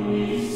Holy